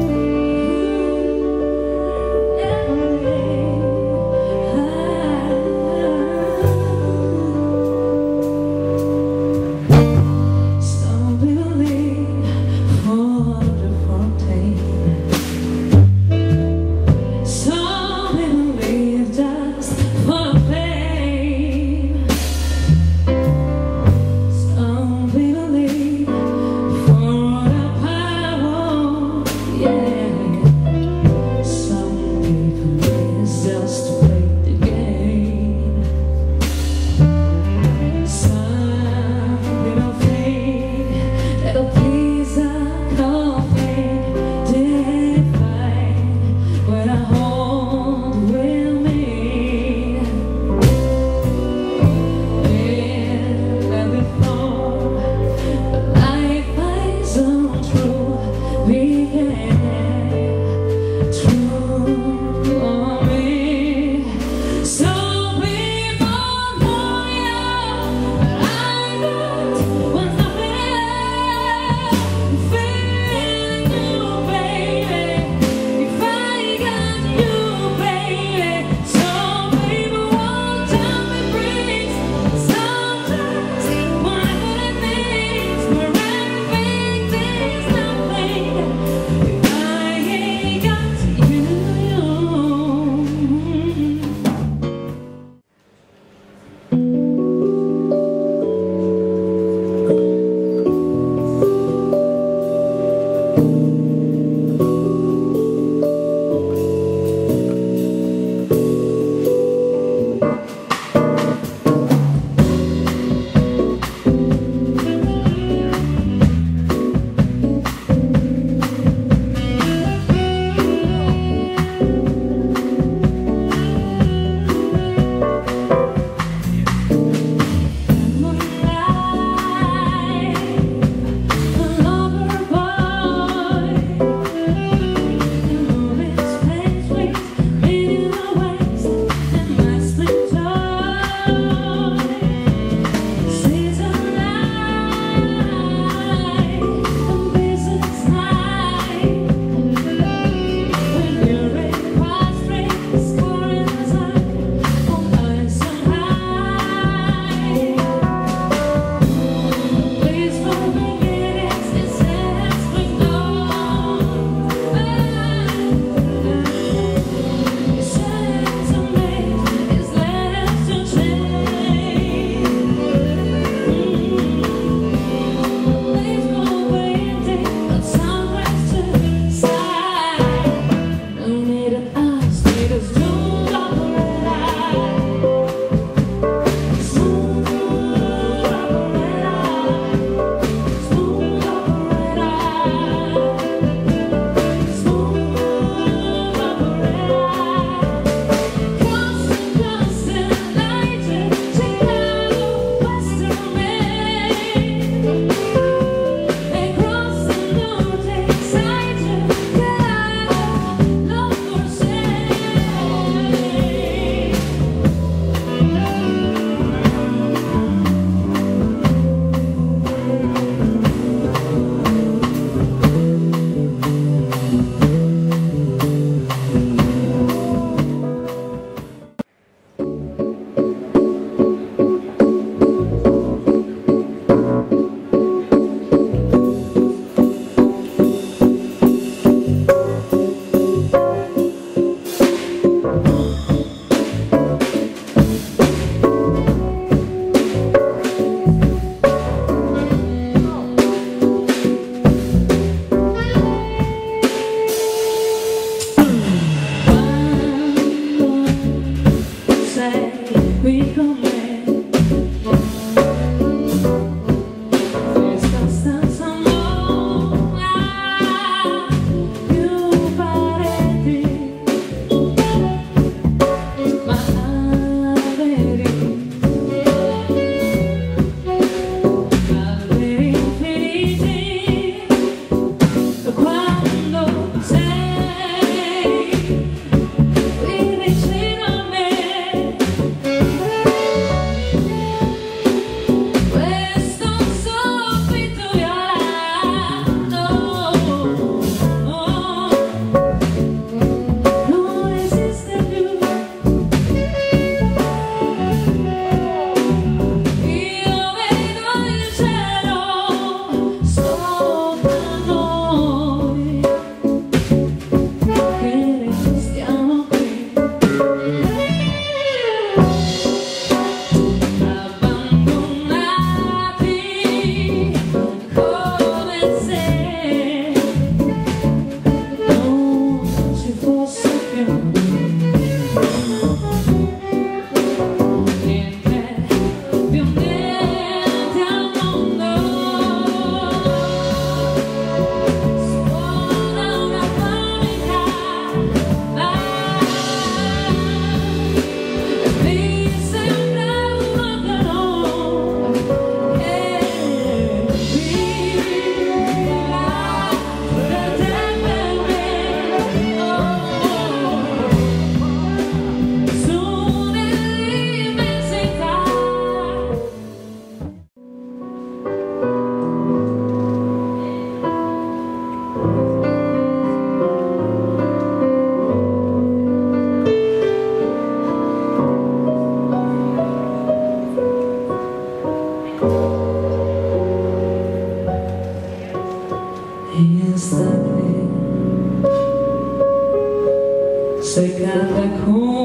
yeah. fuera. Canta come